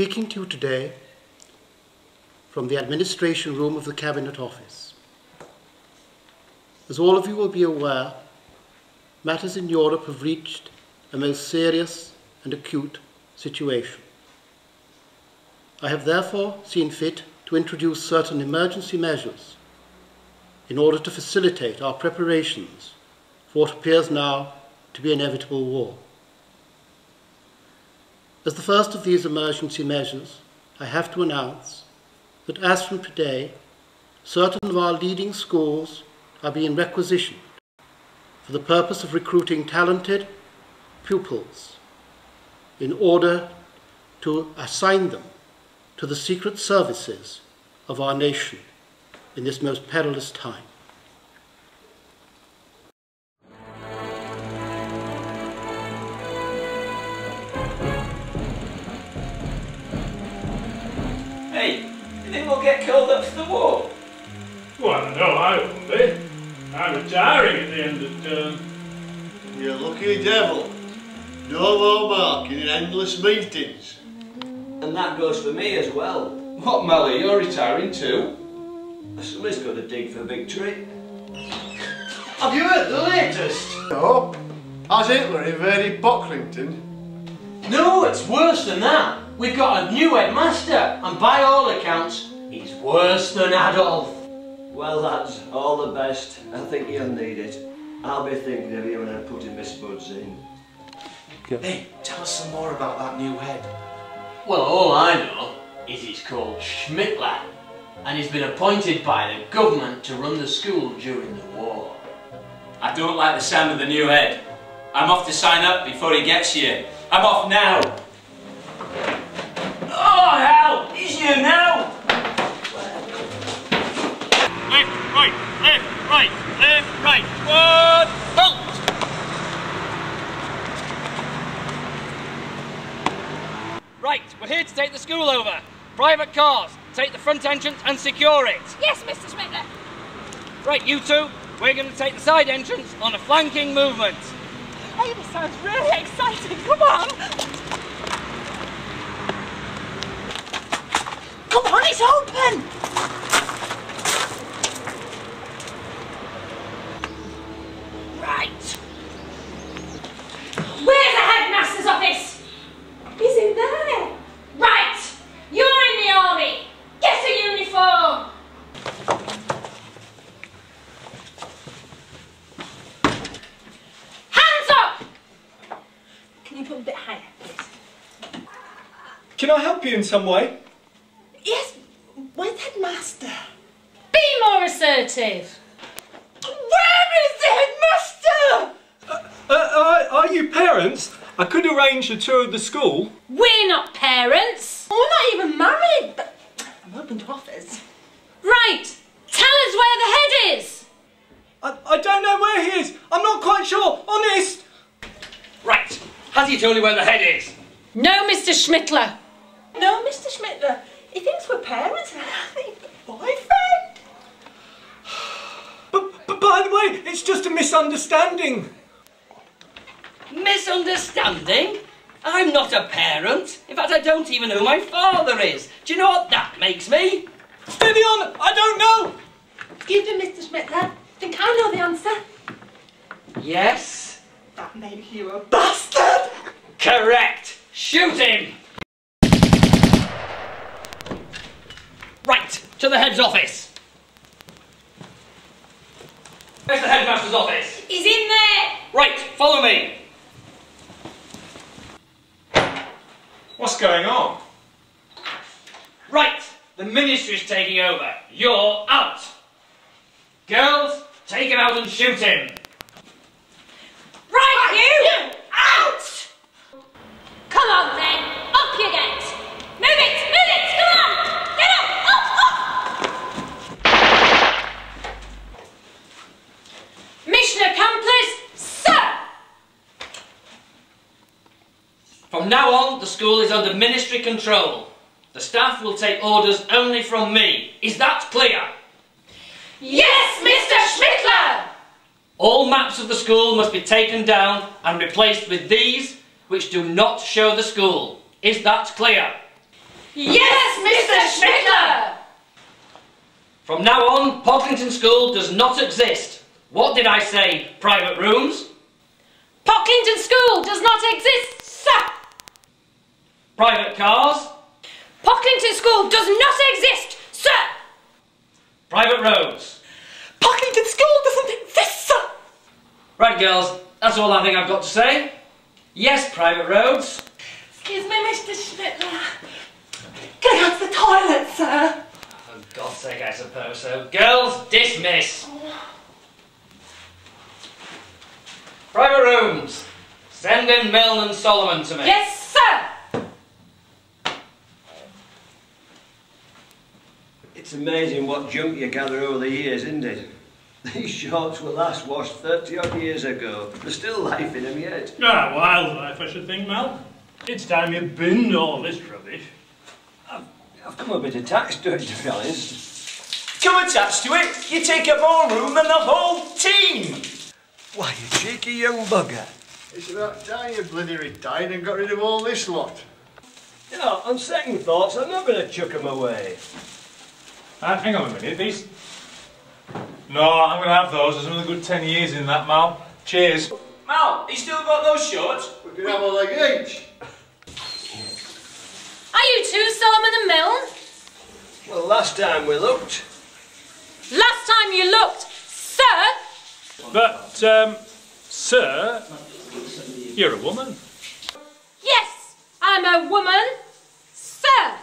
Speaking to you today from the administration room of the Cabinet Office. As all of you will be aware, matters in Europe have reached a most serious and acute situation. I have therefore seen fit to introduce certain emergency measures in order to facilitate our preparations for what appears now to be inevitable war. As the first of these emergency measures, I have to announce that as from today, certain of our leading schools are being requisitioned for the purpose of recruiting talented pupils in order to assign them to the secret services of our nation in this most perilous time. Get called up for the war? Well, no, I won't be. I'm retiring at the end of term. You lucky devil. No more marking in endless meetings. And that goes for me as well. What, Mali, you're retiring too? Somebody's got to dig for victory. Have you heard the latest? No. Has Hitler invaded Pocklington? No, it's worse than that. We've got a new headmaster, and by all accounts, he's worse than Adolf. Well, lads, all the best. I think you'll need it. I'll be thinking of you when I'm putting my spuds in. Hey, tell us some more about that new head. Well, all I know is he's called Schmittler, and he's been appointed by the government to run the school during the war. I don't like the sound of the new head. I'm off to sign up before he gets here. I'm off now. Oh, hell! He's here now! Left, right, left, right, left, right. One, halt! Right, we're here to take the school over. Private cars, take the front entrance and secure it. Yes, Mr. Schmittler. Right, you two, we're going to take the side entrance on a flanking movement. Hey, this sounds really exciting. Come on. Come on, it's open. Right. Where's the headmaster's office? He's in there. Right. You're in the army. Get a uniform. Hands up! Can you put a bit higher, please? Can I help you in some way? Yes, where's headmaster? Be more assertive. Where is the headmaster? Uh, are, are you parents? I could arrange a tour of the school. We're not parents. We're not even married, but I'm open to offers. Right. Tell us where the head is. I, I don't know where he is. I'm not quite sure. Honest. Right, has he told you where the head is? No, Mr. Schmittler. No, Mr. Schmittler, he thinks we're parents and I think boyfriend. But, but by the way, it's just a misunderstanding. Misunderstanding? I'm not a parent. In fact, I don't even know who my father is. Do you know what that makes me? Steady on. I don't know. Excuse me, Mr. Schmittler. Think I know the answer. Yes. That made you a bastard. Correct. Shoot him. Right, to the head's office. Where's the headmaster's office? He's in there. Right, follow me. Going on? Right, the ministry's taking over. You're out. Girls, take him out and shoot him. Right, you. Out. Come on then. Up you get. Move it. Move it. Come on. Get up. Up. Up. Mission accomplished. Sir. From now on, the school is under ministry control. The staff will take orders only from me. Is that clear? Yes, Mr. Schmittler. All maps of the school must be taken down and replaced with these which do not show the school. Is that clear? Yes, Mr. Schmittler! From now on, Pocklington School does not exist. What did I say? Private rooms? Pocklington School does not exist, sir! Private cars? Pocklington School does not exist, sir! Private roads? Pocklington School doesn't exist, sir! Right, girls, that's all I think I've got to say. Yes, private roads. Excuse me, Mr. Schmittler. Can I go to the toilet, sir? For God's sake, I suppose so. Girls, dismiss. Private rooms. Send in Milne and Solomon to me. Yes, sir! It's amazing what junk you gather over the years, isn't it? These shorts were last washed 30 odd years ago. There's still life in them yet. Ah, wildlife, I should think, Mel. It's time you binned all this rubbish. I've come a bit attached to it, to be honest. Come attached to it, you take up more room than the whole team. Why, you cheeky young bugger. It's about time you bloody retired and got rid of all this lot. You know, on second thoughts, I'm not going to chuck them away. Uh, hang on a minute, these. No, I'm going to have those. There's another good 10 years in that, Mal. Cheers. Mal, you still got those shorts? We can have a leg each. Are you two Solomon and Milne? Well, last time we looked, Last time you looked, sir! But, um, sir, you're a woman. Yes, I'm a woman, sir!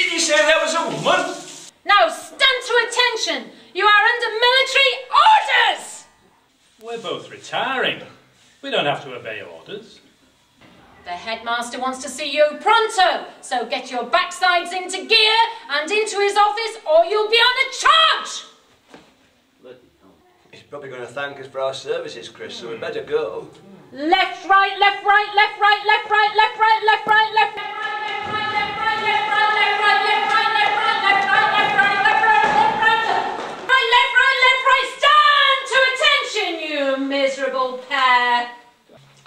Did you say there was a woman? Now stand to attention! You are under military orders! We're both retiring. We don't have to obey orders. The headmaster wants to see you pronto, so get your backsides into gear and into his office or you'll be on a charge! he's probably going to thank us for our services, Chris, so we'd better go. Left, right, left, right, left, right, left, right, left, right, left, right, left, right,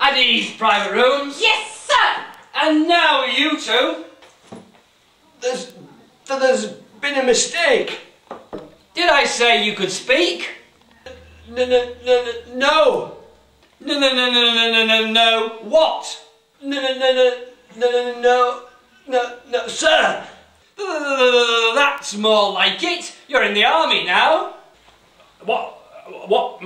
at ease, private rooms. Yes, sir. And now you two. There's, there's been a mistake. Did I say you could speak? No, no, no, no. No, no, no, no, no, no, no, no. What? No, no, no, no, no, no, no no, no, sir. That's more like it. You're in the army now. What, what,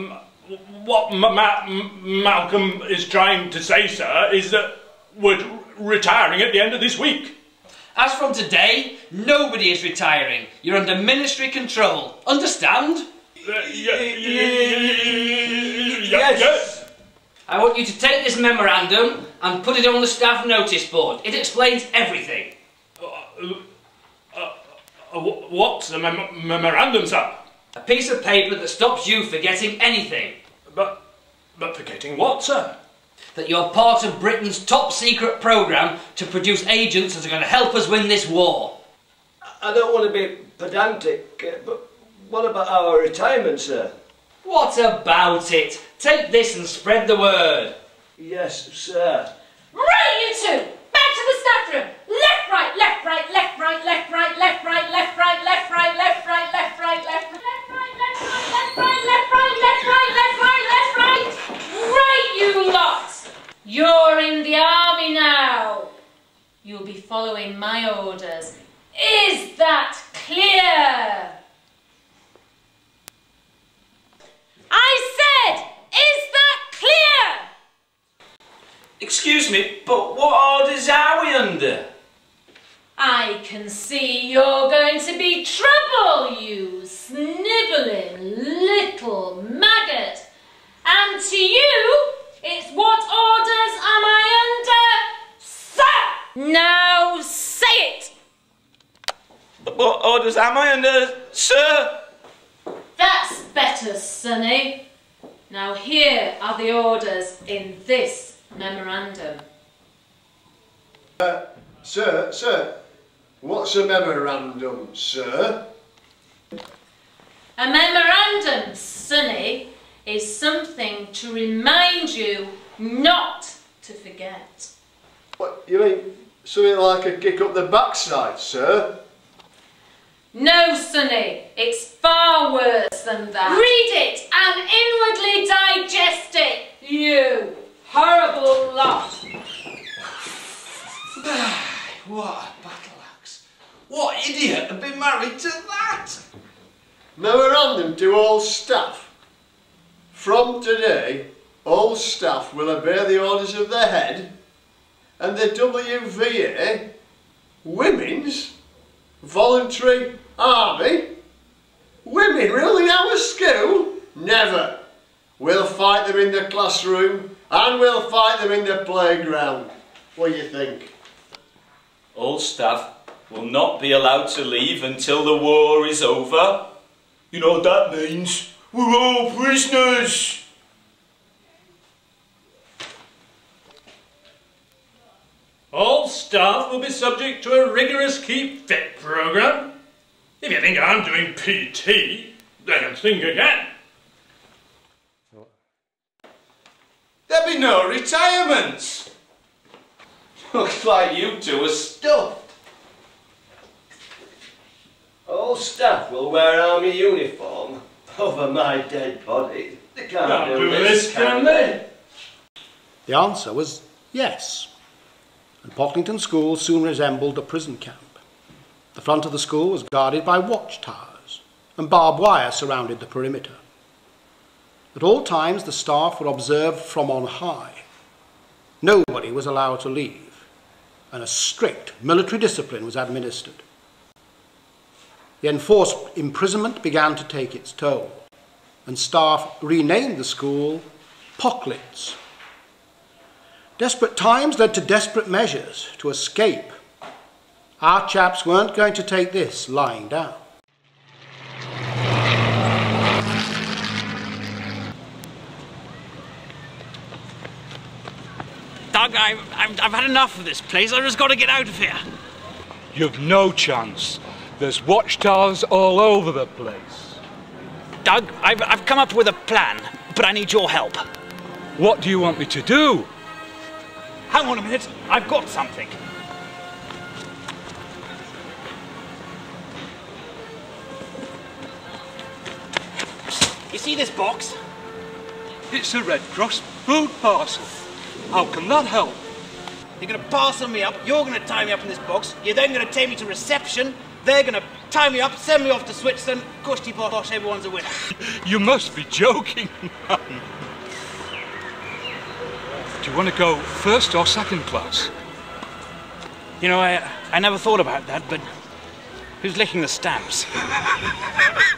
what Ma- Malcolm is trying to say, sir, is that we're retiring at the end of this week. As from today, nobody is retiring. You're under ministry control. Understand? Uh, y- y- y- y- Yes. yes. I want you to take this memorandum and put it on the staff notice board. It explains everything. Uh, wh- What's the mem- memorandum, sir? A piece of paper that stops you forgetting anything. But, but forgetting what, sir? That you're part of Britain's top secret programme to produce agents that are going to help us win this war. I don't want to be pedantic, uh, but what about our retirement, sir? What about it? Take this and spread the word. Yes, sir. Right, you two! Back to the staff room! Left, right, left, right, left, right, left, right, left, right, left, right, left, right, left, right, left, right, left, right, left, right, left, right, left, right, left, right, left, right, left, right! Left, right. Right, you lot! You're in the army now. You'll be following my orders. Is that clear? I said, is that clear? Excuse me, but what orders are we under? I can see you're going to be trouble, you snivelling little maggot. And to you, it's what orders am I under, sir? Now say it. What orders am I under, sir? That's better, Sonny. Now here are the orders in this memorandum. Uh, sir, sir, what's a memorandum, sir? A memorandum, Sonny, is something to remind you not to forget. What, you mean Something like a kick up the backside, sir. No, Sonny, it's far worse than that. Read it and inwardly digest it, you horrible lot. What a battle axe. What idiot had been married to that? Memorandum to all staff. From today, all staff will obey the orders of the head and the WVA, Women's Voluntary Army. Women ruling our school? Never. We'll fight them in the classroom and we'll fight them in the playground. What do you think? All staff will not be allowed to leave until the war is over. You know what that means? We're all prisoners. All staff will be subject to a rigorous keep fit programme. If you think I'm doing PT, then think again. There'll be no retirements. Looks like you two are stuffed. All staff will wear army uniform over my dead body. They can't, Can't do do this, this, can can they? The answer was yes. And Pocklington School soon resembled a prison camp. The front of the school was guarded by watchtowers, and barbed wire surrounded the perimeter. At all times, the staff were observed from on high. Nobody was allowed to leave, and a strict military discipline was administered. The enforced imprisonment began to take its toll, and staff renamed the school Pocklitz. Desperate times led to desperate measures to escape. Our chaps weren't going to take this lying down. Doug, I've, I've, I've had enough of this place. I've just got to get out of here. You've no chance. There's watchtowers all over the place. Doug, I've, I've come up with a plan, but I need your help. What do you want me to do? Hang on a minute. I've got something. You see this box? It's a Red Cross food parcel. How can that help? You're going to parcel me up. You're going to tie me up in this box. You're then going to take me to reception. They're going to tie me up, send me off to Switzerland. Gusty bosh, everyone's a winner. You must be joking. man. do you want to go first or second class? You know, I, I never thought about that, but who's licking the stamps?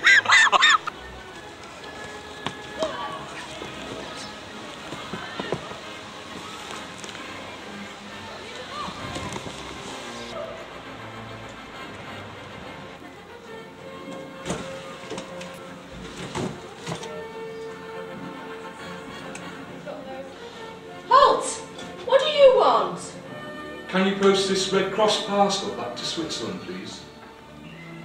Cross parcel back to Switzerland, please?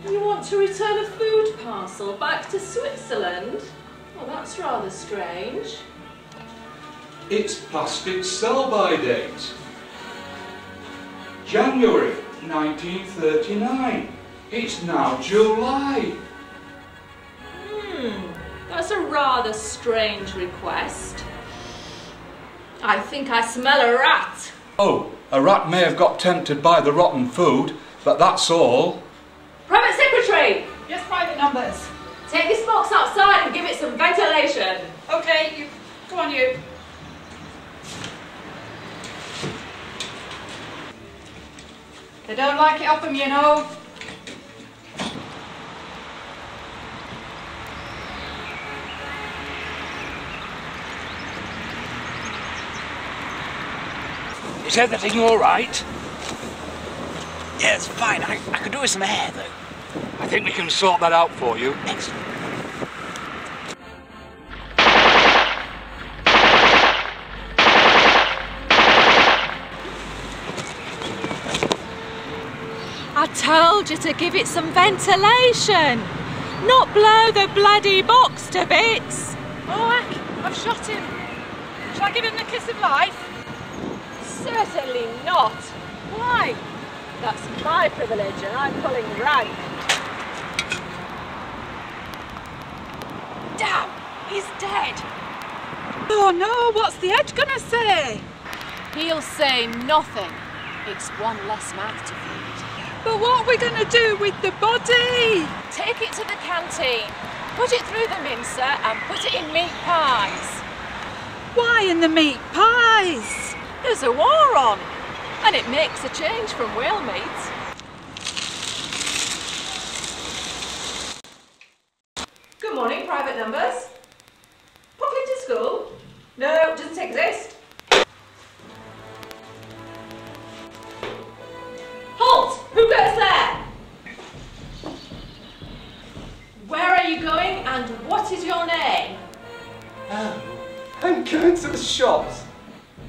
You want to return a food parcel back to Switzerland? Well, that's rather strange. It's past its sell-by date. January 1939. It's now July. Hmm, that's a rather strange request. I think I smell a rat. Oh, a rat may have got tempted by the rotten food, but that's all. Private Secretary, Yes, private numbers. take this box outside and give it some ventilation. Okay, you. Go on, you. They don't like it off them, you know. Is everything all right? Yeah, it's fine. I, I could do with some air, though. I think we can sort that out for you. Excellent. I told you to give it some ventilation, not blow the bloody box to bits. Oh, I've shot him. Shall I give him the kiss of life? Certainly not. Why? That's my privilege and I'm pulling rank. Damn, he's dead. Oh no, what's the edge gonna say? He'll say nothing. It's one less mouth to feed. But what are we gonna do with the body? Take it to the canteen, put it through the mincer and put it in meat pies. Why in the meat pies? There's a war on, and it makes a change from whale meat. Good morning, private numbers. Pocketed school? No, doesn't exist. Halt! Who goes there? Where are you going and what is your name? Oh, I'm going to the shops.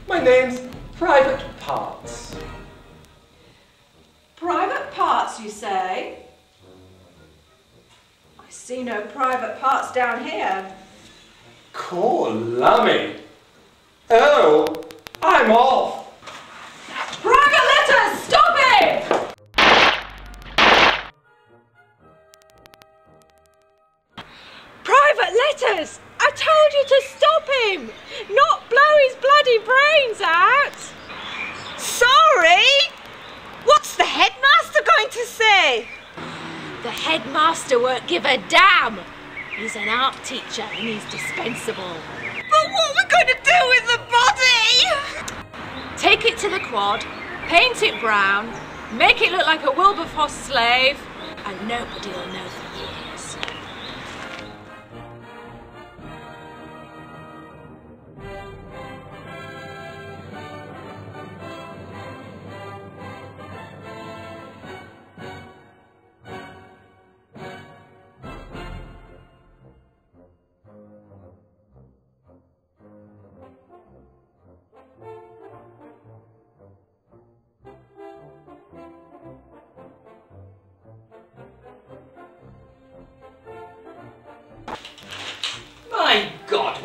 My name's Private Parts. Private parts, you say? I see no private parts down here. Call lummy. Oh, I'm off. Headmaster won't give a damn! He's an art teacher and he's dispensable. But what are we going to do with the body? Take it to the quad, paint it brown, make it look like a Wilberforce slave, and nobody will know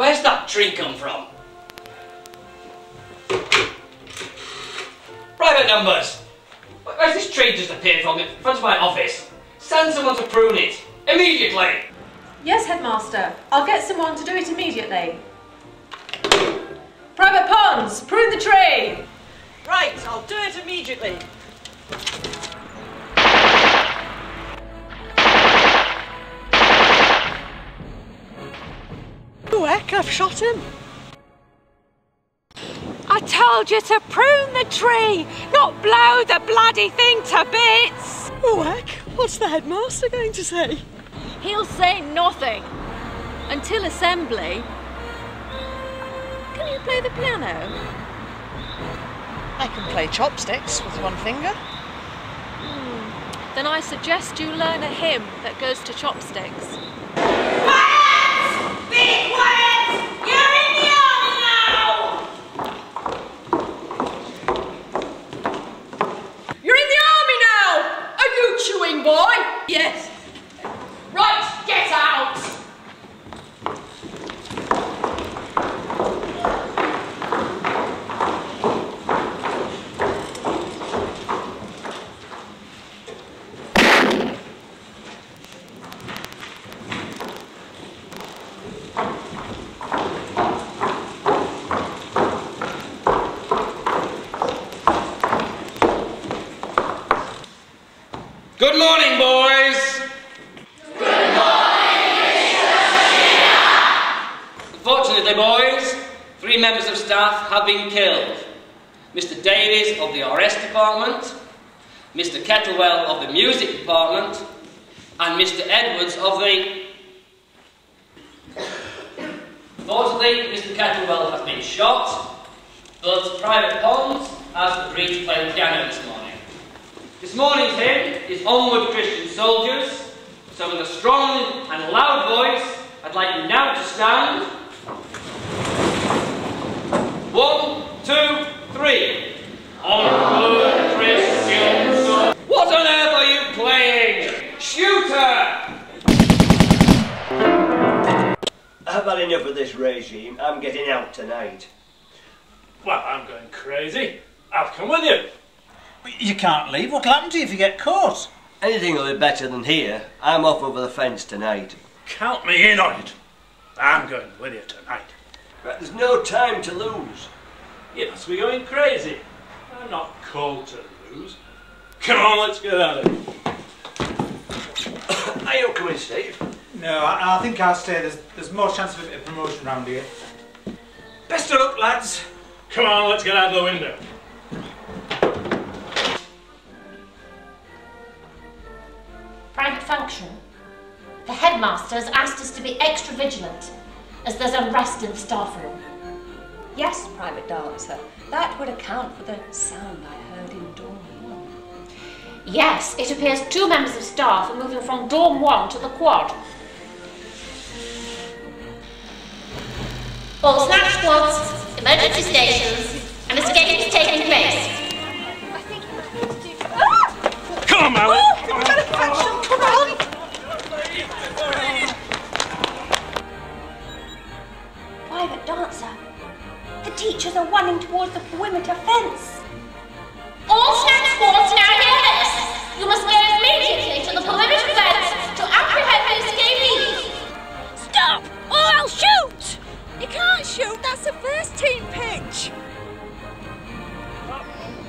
where's that tree come from? Private numbers. Wh- Where's this tree just appeared from in front of my office? Send someone to prune it immediately. Yes, headmaster. I'll get someone to do it immediately. Private Pons, prune the tree! Right, I'll do it immediately. I've shot him. I told you to prune the tree, not blow the bloody thing to bits! Oh heck, what's the headmaster going to say? He'll say nothing until assembly. Can you play the piano? I can play chopsticks with one finger. Hmm. Then I suggest you learn a hymn that goes to chopsticks. Be quiet! You're in the army now! You're in the army now! Are you chewing, boy? Yes. Right, get out! Good morning, boys. Good morning, Unfortunately, boys, three members of staff have been killed. Mr. Davies of the RS department, Mr. Kettlewell of the music department, and Mr. Edwards of the. Unfortunately, Mr. Kettlewell has been shot, but Private Pons has agreed to play the piano this morning. This morning's hymn is Onward Christian Soldiers, so with a strong and loud voice, I'd like you now to stand. One, two, three. Onward Christian on earth are you playing? Shooter! I've had enough of this regime. I'm getting out tonight. Well, I'm going crazy. I'll come with you. You can't leave. What'll happen to you if you get caught? Anything will be better than here. I'm off over the fence tonight. Count me in on it. I'm going with you tonight. But there's no time to lose. You must be going crazy. I'm not called to lose. Come on, let's get at it. Are you coming, Steve? No, I, I think I'll stay. There's, there's more chance of a bit of promotion round here. Best of luck, lads. Come on, let's get out of the window. Private function. The headmaster has asked us to be extra vigilant, as there's unrest in the staff room. Yes, Private Dancer. That would account for the sound I heard in Dorm 1. Yes, it appears two members of staff are moving from Dorm 1 to the quad. All snatch squads, emergency stations, an escape is taking place. Come on, Mallet. Come on! Private Dancer. The teachers are running towards the perimeter fence. All snatch squads now. You must go immediately to the perimeter fence to apprehend the escapees. Stop, or I'll shoot! You can't shoot, that's the first team pitch.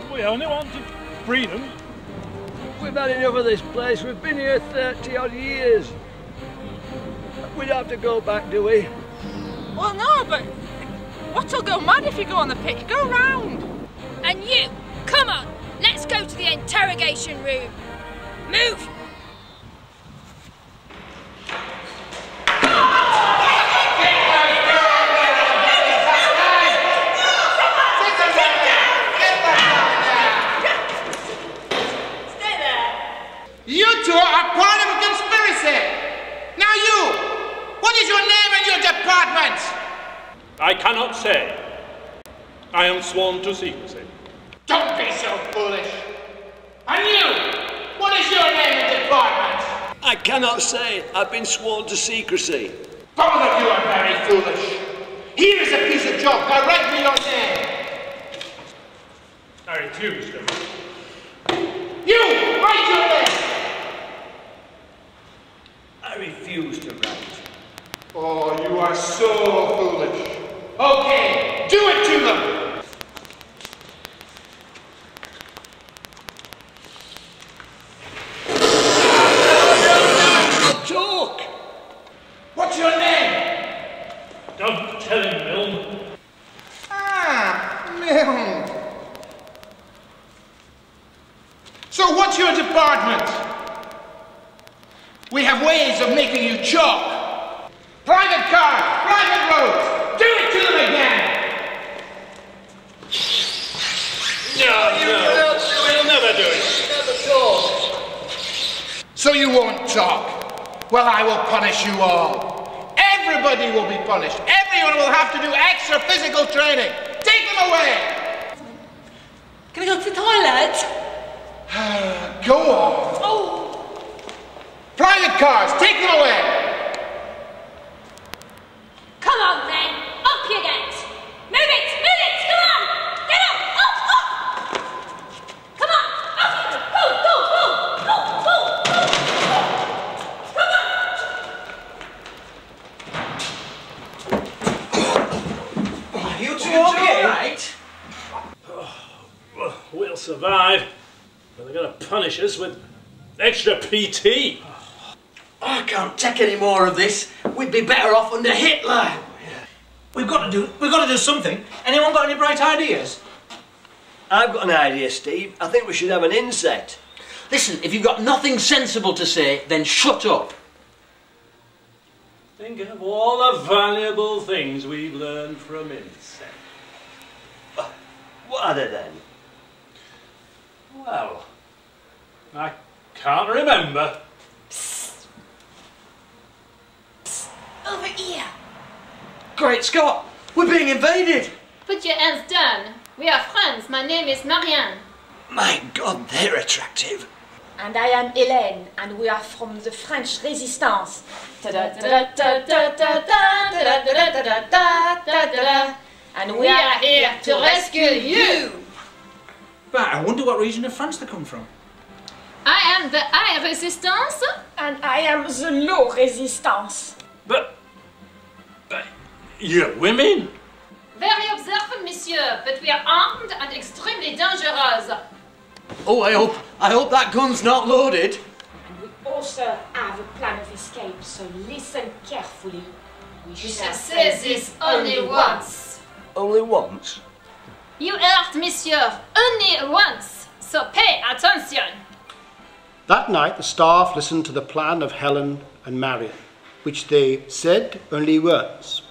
We only wanted freedom. We've had enough of this place. We've been here 30 odd years. We don't have to go back, do we? Well, no, but what'll go mad if you go on the pitch? Go round. And you, come on, let's go to the interrogation room. Move! Stay there. You two are part of a conspiracy. Now you, what is your name and your department? I cannot say. I am sworn to secrecy. Don't be so foolish. And you, what is your name and department? I cannot say. I've been sworn to secrecy. Both of you are very foolish. Here is a piece of chalk. Now write me your name. I refuse to. You, write your name. I refuse to write. Oh, you are so foolish. Okay, do it to them. Talk! What's your name? Don't tell him, Milne. Ah, Milne. So what's your department? We have ways of making you chalk. Private car, private roads. Do it to them again. No, no, we'll never do it. So you won't talk. Well, I will punish you all. Everybody will be punished. Everyone will have to do extra physical training. Take them away. Can I go to the toilet? Go on. Oh, Private cars, take them away. Come on then, up you get. Move it, move it, come on. Get up, up, up. Come on, up you go, go, go, go, go, go. Come on. Are you two okay? right? Oh, we'll survive. But they're going to punish us with extra PT. I can't take any more of this. We'd be better off under Hitler. We've got to do. We've got to do something. Anyone got any bright ideas? I've got an idea, Steve. I think we should have an inset. Listen, if you've got nothing sensible to say, then shut up. Think of all the valuable things we've learned from insect. What are they then? Well, I can't remember. Over here! Great Scott! We're being invaded! Put your hands down. We are friends. My name is Marianne. My God, they're attractive. And I am Hélène, and we are from the French Resistance. And we are here to rescue you! But I wonder what region of France they come from. I am the I Resistance. And I am the Low Resistance. But, but you're women? Very observant, monsieur, but we are armed and extremely dangerous. Oh, I hope, I hope that gun's not loaded. And We also have a plan of escape, so listen carefully. We We shall shall say this only once. Only once? You heard, monsieur, only once. So pay attention. That night, the staff listened to the plan of Helen and Marion, which they said only words.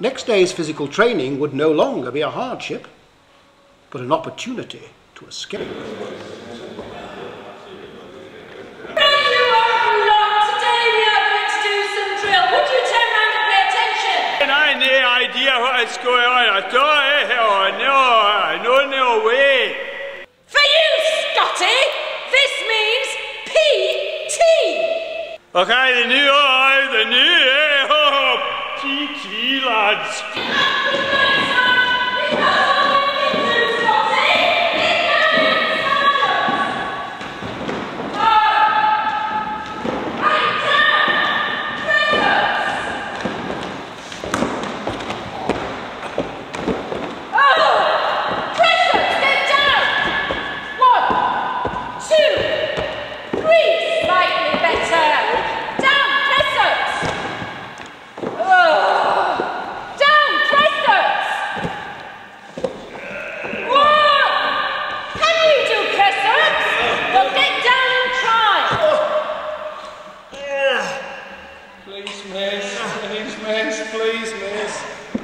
Next day's physical training would no longer be a hardship, but an opportunity to escape. And I had no idea what's going on at all. no, I no no way. For you, Scotty, Okay, the new eye, the new? Oh, TT lads. Oh! Pressure, step down. One, two, three, slightly better. Down, pressers. Ugh. Down, pressers. One. Can you do pressers? Well, get down and try. Please, miss. Please, miss. Please, miss.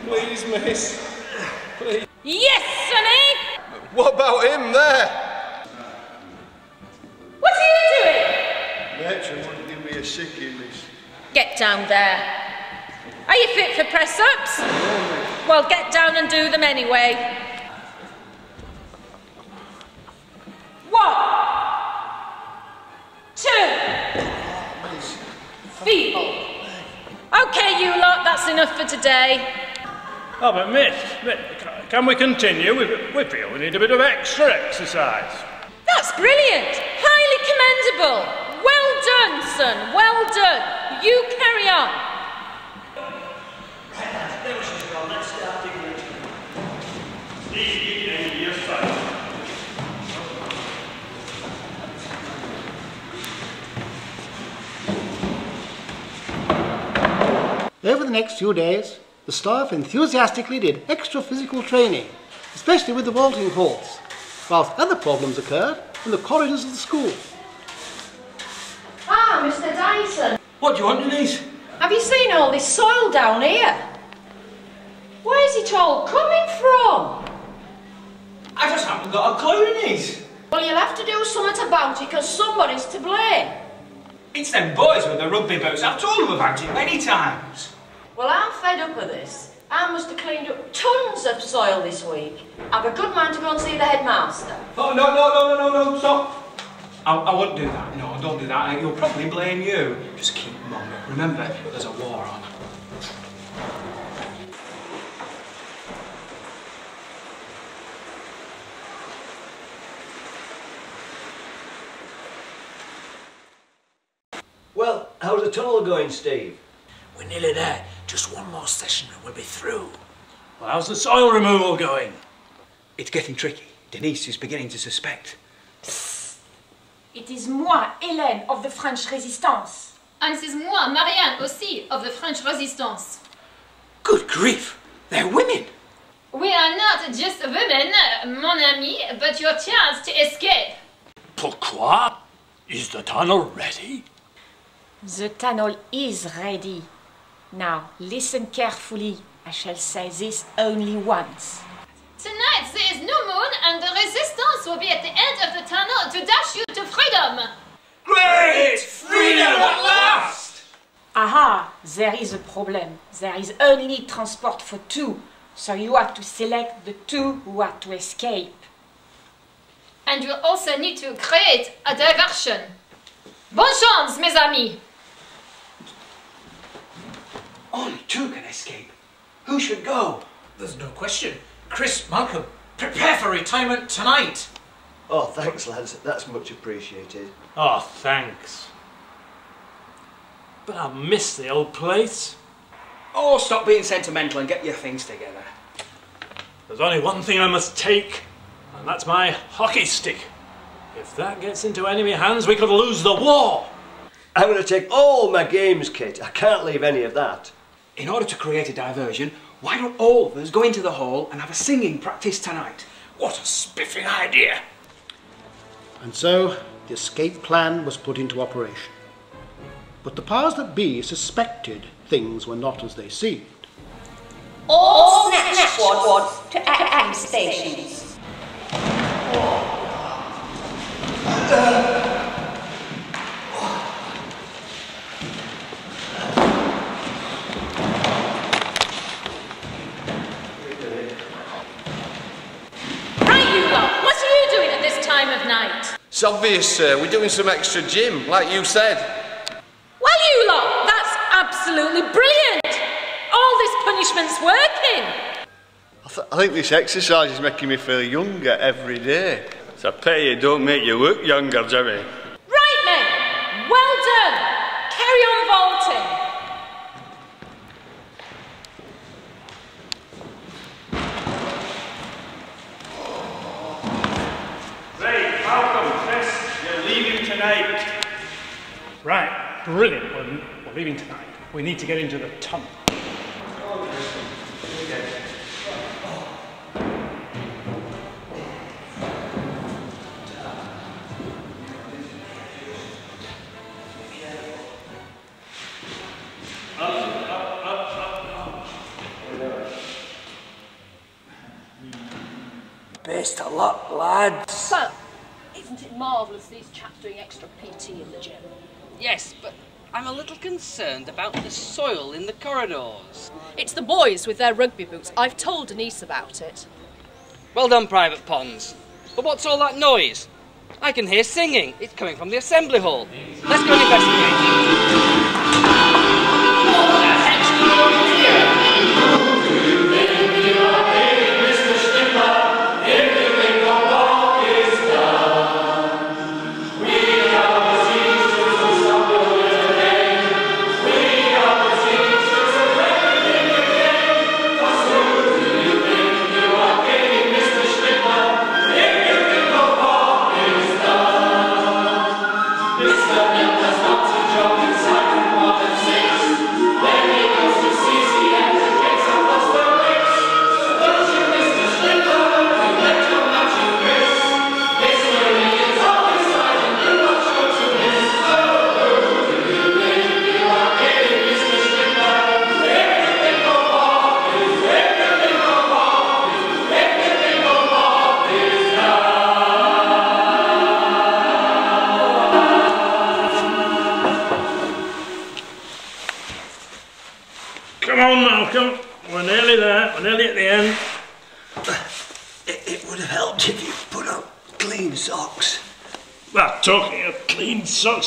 Please, miss. Please. Yes, Sonny. What about him there? What are you doing? Matron wouldn't give me a sickie, miss. Get down there. Are you fit for press ups? Well, get down and do them anyway. One, two, feeble. Okay, you lot, that's enough for today. Oh, but miss, miss, ca- can we continue? We, we feel we need a bit of extra exercise. That's brilliant. Highly commendable. Well done, son. Well done. You carry on. Over the next few days, the staff enthusiastically did extra physical training, especially with the vaulting halls, whilst other problems occurred in the corridors of the school. Ah, Mr. Dyson. What do you want, Denise? Have you seen all this soil down here? Where's it all coming from? I just haven't got a clue, Denise. Well, you'll have to do something about it because somebody's to blame. It's them boys with the rugby boots. I've told them about it many times. Well, I'm fed up with this. I must have cleaned up tons of soil this week. I've a good mind to go and see the headmaster. Oh, no, no, no, no, no, no, stop. I, I wouldn't do that. No, don't do that. He'll probably blame you. Just keep mum. Remember, there's a war on. Well, how's the tunnel going, Steve? We're nearly there. Just one more session and we'll be through. Well, how's the soil removal going? It's getting tricky. Denise is beginning to suspect. It is moi, Hélène, of the French Resistance. Ah, and c'est moi, Marianne, aussi, of the French Resistance. Good grief! They're women! We are not just women, mon ami, but your chance to escape. Pourquoi? Is the tunnel ready? The tunnel is ready. Now, listen carefully. I shall say this only once. Tonight there is no moon, and the resistance will be at the end of the tunnel to dash you to freedom. Great! Freedom at last! Aha, there is a problem. There is only transport for two, so you have to select the two who are to escape. And you also need to create a diversion. Bonne chance, mes amis! Only two can escape. Who should go? There's no question. Chris, Malcolm, prepare for retirement tonight. Oh, thanks, lads. That's much appreciated. Oh, thanks. But I miss the old place. Oh, stop being sentimental and get your things together. There's only one thing I must take, and that's my hockey stick. If that gets into enemy hands, we could lose the war. I'm going to take all my games kit. I can't leave any of that. In order to create a diversion, why don't all of us go into the hall and have a singing practice tonight? What a spiffing idea! And so the escape plan was put into operation. But the powers that be suspected things were not as they seemed. All snatch squads to acting stations. Right, you lot, what are you doing at this time of night? It's obvious, sir. We're doing some extra gym, like you said. Well, you lot, that's absolutely brilliant. All this punishment's working. I, th- I think this exercise is making me feel younger every day. It's a pity it don't make you look younger, Jimmy. Right, men, well done. Carry on vaulting. Ray, Malcolm, Chris, you're Right, brilliant. We're, we're leaving tonight. We need to get into the tunnel. Concerned about the soil in the corridors. It's the boys with their rugby boots. I've told Denise about it. Well done, Private Ponds. But what's all that noise? I can hear singing. It's coming from the assembly hall. Let's go and investigate.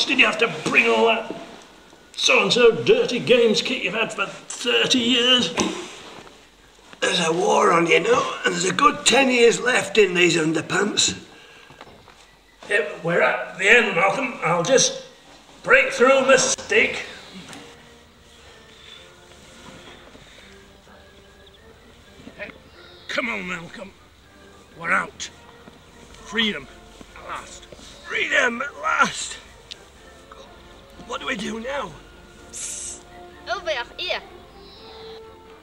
Did you have to bring all that so-and-so dirty games kit you've had for 30 years? There's a war on, you know, and there's a good ten years left in these underpants. Yep, we're at the end, Malcolm. I'll just break through my stick. Come on, Malcolm. We're out. Freedom, at last. Freedom at last. What do we do now? Over here.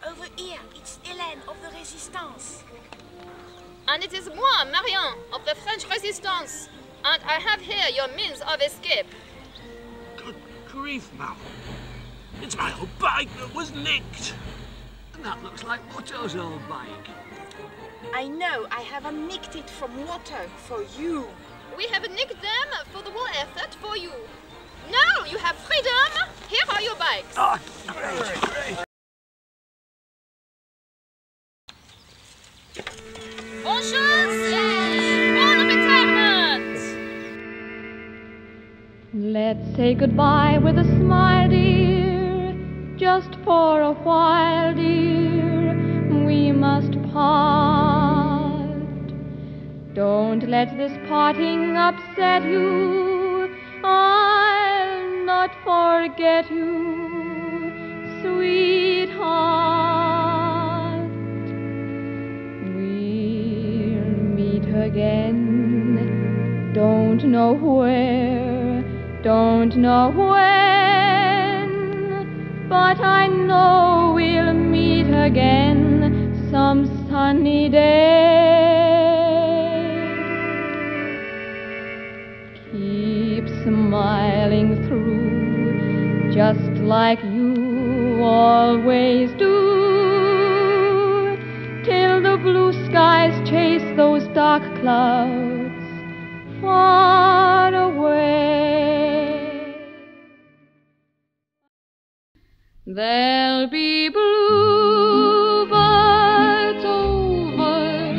Over here, it's Hélène of the Resistance. And it is moi, Marion, of the French Resistance. And I have here your means of escape. Good grief, Malcolm. It's my old bike that was nicked. And that looks like Otto's old bike. I know, I have nicked it from water for you. We have nicked them for the war effort for you. Now you have freedom. Here are your bikes. Oh, great, great. Bonne chance and bon. Let's say goodbye with a smile, dear. Just for a while, dear. We must part. Don't let this parting upset you. Not forget you, sweetheart. We'll meet again. Don't know where, don't know when, but I know we'll meet again some sunny day. Keep smiling like you always do, till the blue skies chase those dark clouds far away. There'll be bluebirds over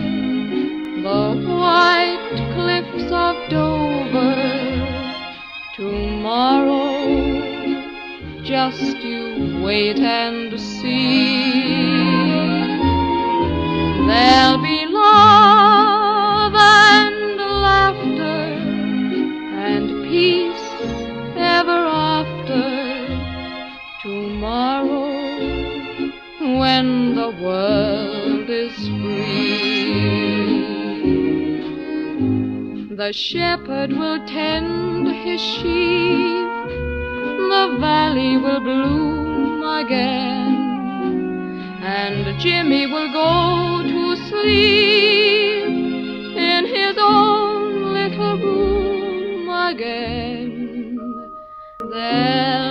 the white cliffs of Dover tomorrow. Just you wait and see. There'll be love and laughter and peace ever after tomorrow when the world is free. The shepherd will tend his sheep, the valley will bloom again, and Jimmy will go to sleep in his own little room again. Then